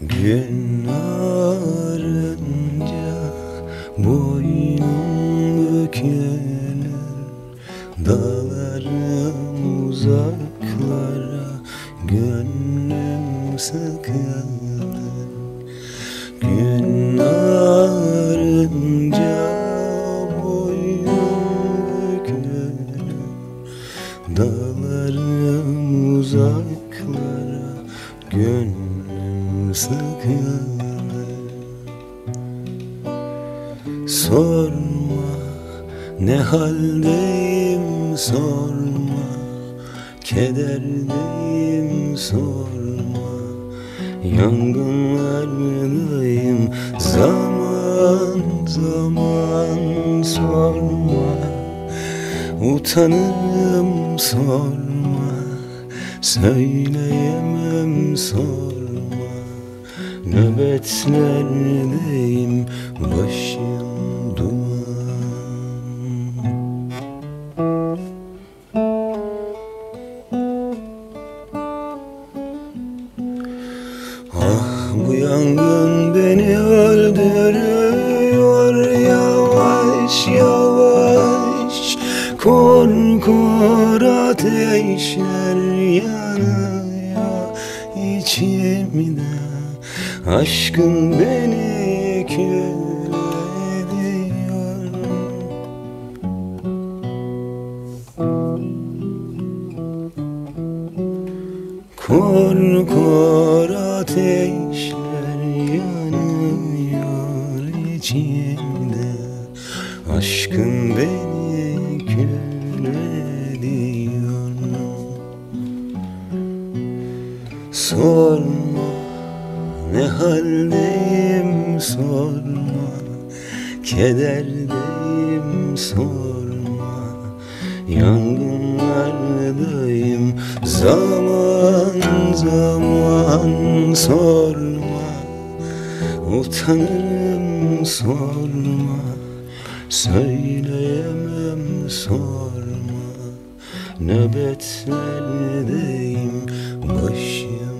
Gün ağarınca boynum bükülür Dağlarım uzaklara gönlüm sıkılır. Gün ağarınca boynum bükülür Dağlarım uzaklara gönlüm sıkılır Sorma ne haldeyim sorma. Kederdeyim sorma. Yangınlardayım zaman zaman sorma. Utanırım sorma. Söyleyemem sorma Nöbetlerdeyim başım duman. Ah yangın beni öldürüyor yavaş yavaş. Kor kor ateşler yanıyor içimde Aşkın beni kül ediyor Kor kor ateşler yanıyor içimde. Aşkın beni kül ediyor Sorma ne haldeyim sorma Kederdeyim sorma. Yangınlardayım zaman zaman sorma. Utanırım sorma Söyleyemem sorma. Nöbetlerdeyim başım